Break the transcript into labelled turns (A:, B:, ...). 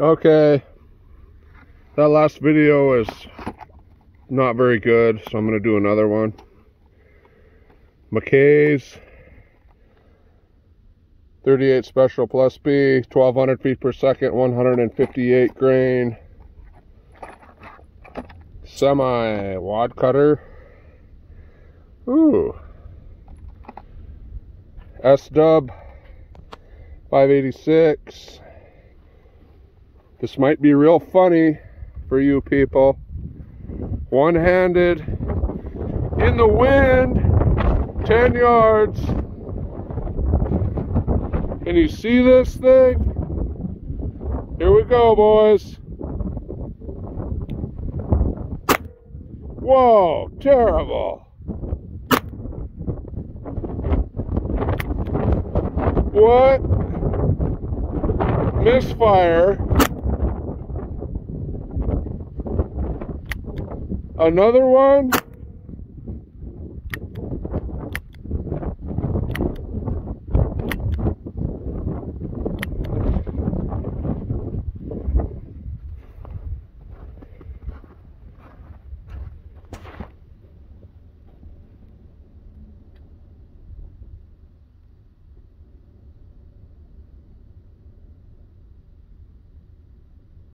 A: Okay. That last video is not very good, so I'm going to do another one. McKay's 38 Special Plus P, 1200 feet per second, 158 grain. Semi wad cutter. Ooh. S dub 586. This might be real funny for you people. One handed in the wind, 10 yards. Can you see this thing? Here we go, boys. Whoa, terrible. What? Misfire. Another one?